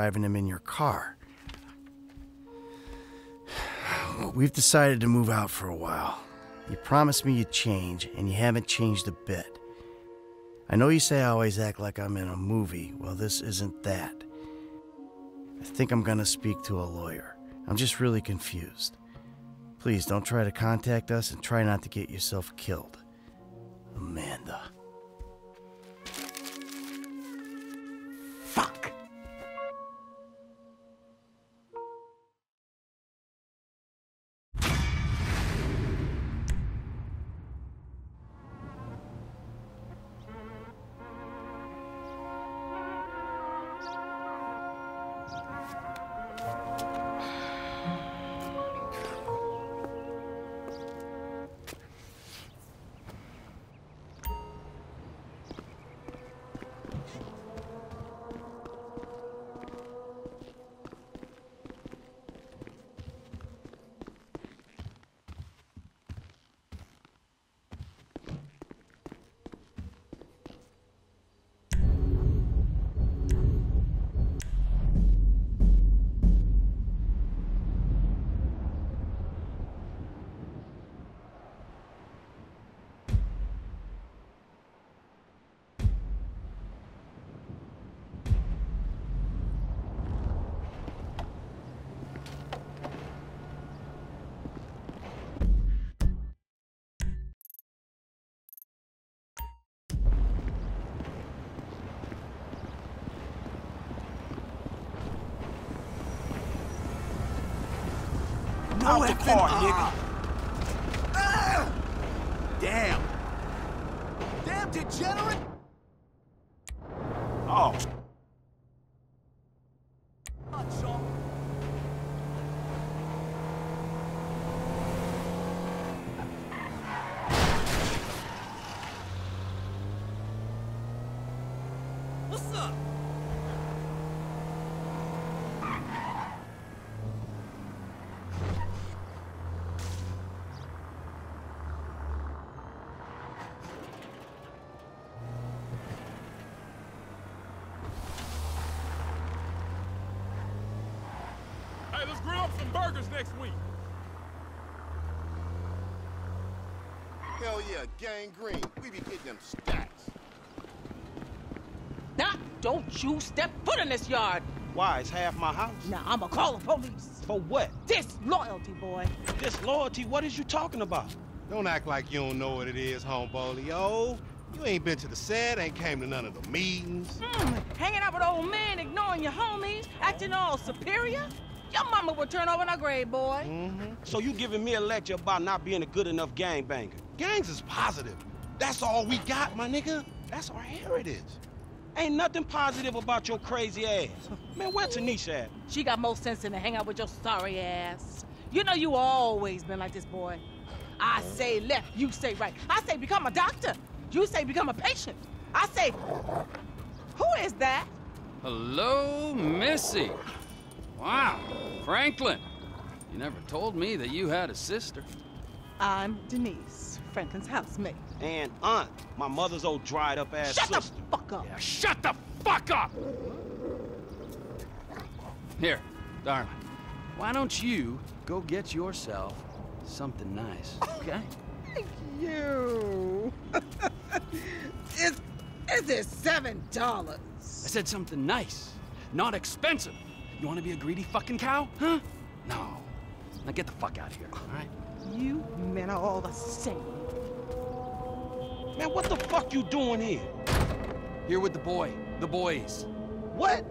driving him in your car. We've decided to move out for a while. You promised me you'd change, and you haven't changed a bit. I know you say I always act like I'm in a movie. Well, this isn't that. I think I'm gonna speak to a lawyer. I'm just really confused. Please don't try to contact us and try not to get yourself killed. Amanda. Out the car, nigga. Damn. Damn degenerate. Oh, What's up? Hey, grill up some burgers next week. Hell yeah, gang green. We be getting them stacks. Now, don't you step foot in this yard. Why? It's half my house. Now, I'ma call the police. For what? Disloyalty, boy. Disloyalty? What is you talking about? Don't act like you don't know what it is, homeboy. Yo, you ain't been to the set, ain't came to none of the meetings. Mm, hanging out with old men, ignoring your homies, acting all superior? Your mama would turn over in her grave, boy. Mm-hmm. So you giving me a lecture about not being a good enough gangbanger? Gangs is positive. That's all we got, my nigga. That's our heritage. Ain't nothing positive about your crazy ass. Man, where Tanisha at? She got more sense than to hang out with your sorry ass. You know you always been like this, boy. I say left, you say right. I say become a doctor. You say become a patient. I say, who is that? Hello, Missy. Wow, Franklin. You never told me that you had a sister. I'm Denise, Franklin's housemate. And aunt, my mother's old dried up ass Shut sister. the fuck up. Yeah, shut the fuck up! Here, darling. Why don't you go get yourself something nice, okay? Thank you. is, is it seven dollars? I said something nice, not expensive. You want to be a greedy fucking cow, huh? No. Now get the fuck out of here, all right? You men are all the same. Man, what the fuck you doing here? Here with the boy, the boys. What?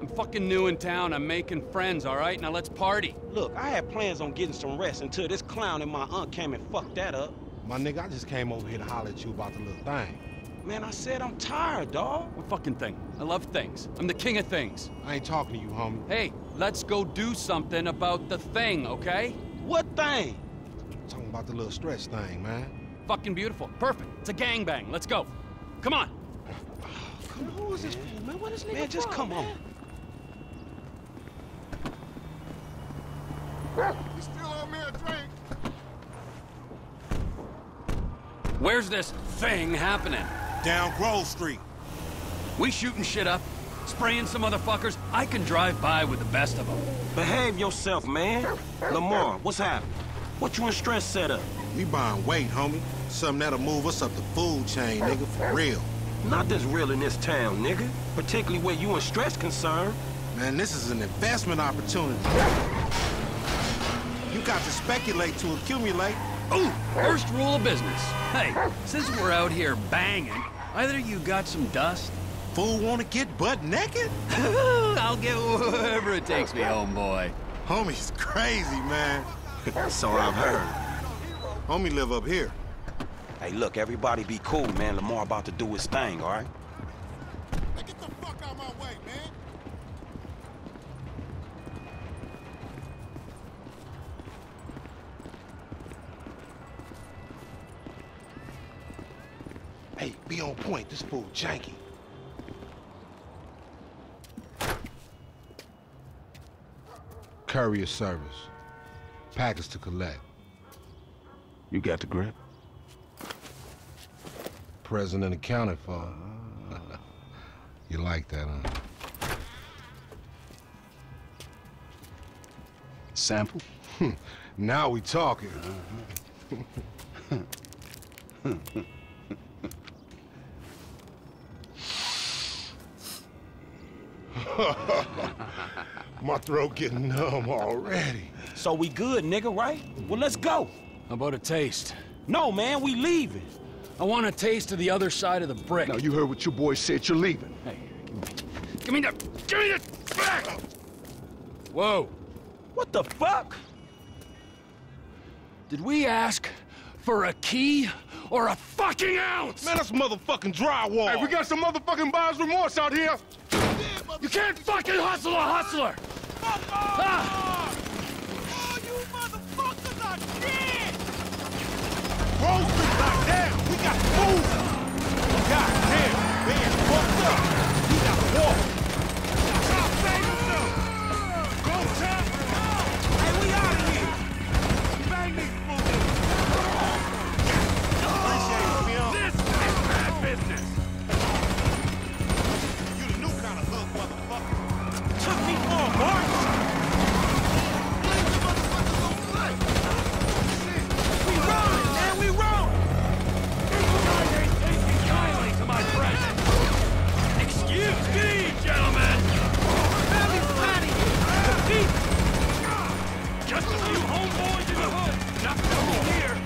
I'm fucking new in town. I'm making friends, all right? Now let's party. Look, I had plans on getting some rest until this clown and my aunt came and fucked that up. My nigga, I just came over here to holler at you about the little thing. Man, I said I'm tired, dog. What fucking thing? I love things. I'm the king of things. I ain't talking to you, homie. Hey, let's go do something about the thing, okay? What thing? talking about the little stretch thing, man. Fucking beautiful. Perfect. It's a gangbang. Let's go. Come on. Come on, who is this fool, man? What is nigga Man, just from, come man? on. You still owe me a drink? Where's this thing happening? Down Grove Street. We shooting shit up? spraying some motherfuckers, I can drive by with the best of them. Behave yourself, man. Lamar, what's happening? What you in Stretch set up? We buying weight, homie. Something that'll move us up the food chain, nigga, for real. Not this real in this town, nigga. Particularly where you and Stretch concerned. Man, this is an investment opportunity. You got to speculate to accumulate. Ooh, first rule of business. Hey, since we're out here banging, either you got some dust? Fool wanna get butt naked? I'll get wherever it takes me, homeboy. Homie's crazy, man. so I've heard. Homie live up here. Hey, look, everybody be cool, man. Lamar about to do his thing, all right? Be on point. This fool janky. Courier service. Package to collect. You got the grip? Present and accounted for. you like that, huh? Sample? Hmm. Now we talking. Hmm. My throat getting numb already. So we good, nigga, right? Well, let's go. How about a taste? No, man, we leaving. I want a taste of the other side of the brick. Now, you heard what your boy said. You're leaving. Hey, give me the... Give me the... Back! Whoa. What the fuck? Did we ask for a key or a fucking ounce? Man, that's motherfucking drywall. Hey, we got some motherfucking buyer's remorse out here. You can't fucking hustle a hustler! Ah! Oh, you motherfuckers are dead! Roasted like down. We got to move. God man, fucked up. We got walk. Chop, save yourself. Go, Chop. Hey, we out of here! Bang these homeboys in the hood. Nothing over here.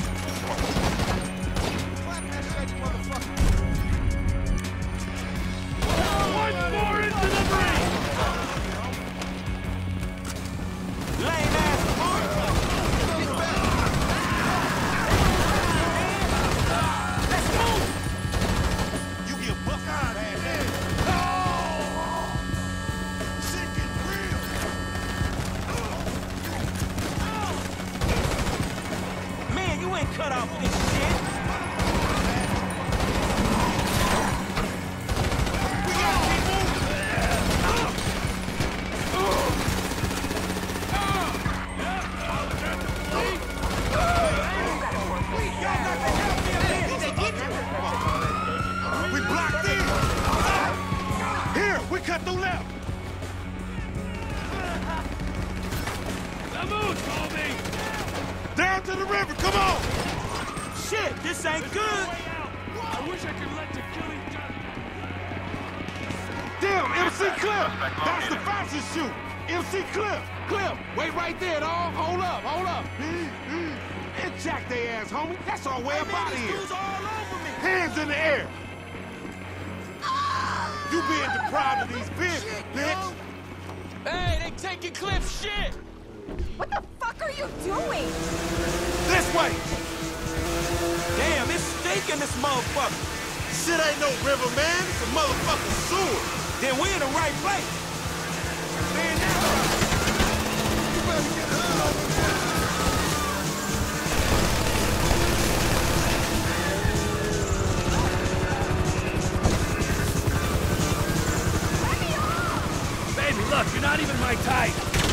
Clap that shit, motherfucker! One more to the river, come on. Shit, this ain't good. I wish I could let you kill each. Damn, MC Cliff. That's the fastest shoot. MC Cliff. Cliff, wait right there, dog. Hold up, hold up. And jack their ass, homie. That's our way up out of here. all over me! Hands in the air. You being deprived of these oh, vehicles, Shit, bitch. yo. Hey, they taking Cliff's shit. What the fuck are you doing? This way. Damn, it's stinking this motherfucker. Shit ain't no river, man. It's a motherfucking sewer. Then we're in the right place. Man, that's. Uh, you better get hood over there. Baby, look, you're not even my type.